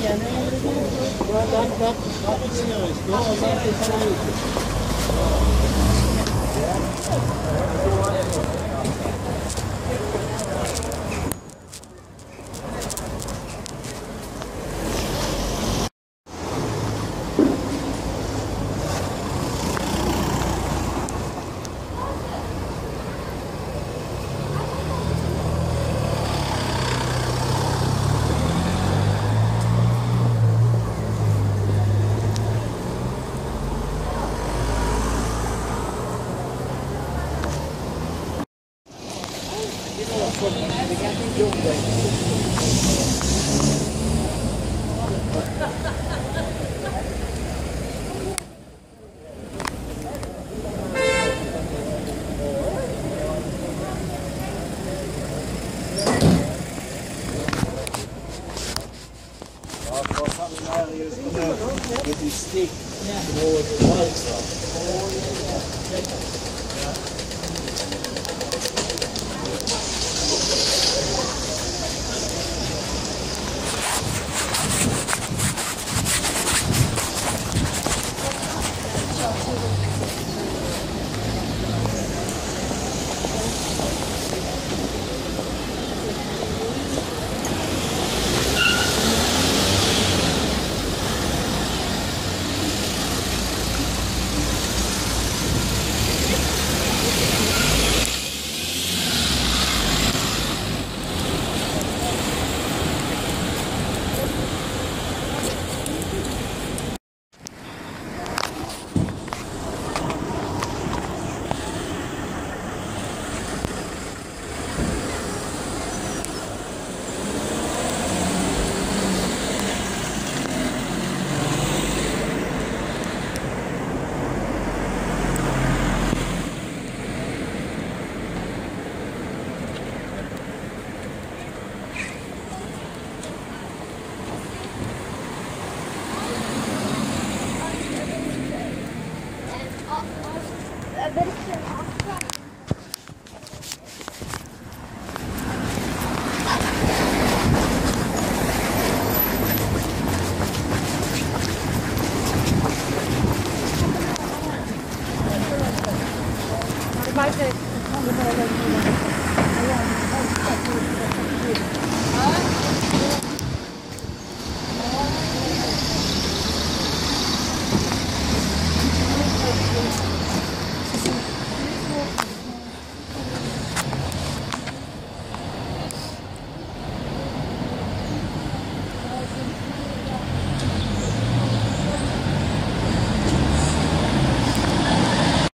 Bak bak bak içine bak. Ne? Gjort det. Ja, det var samma här just nu. Ett Bye,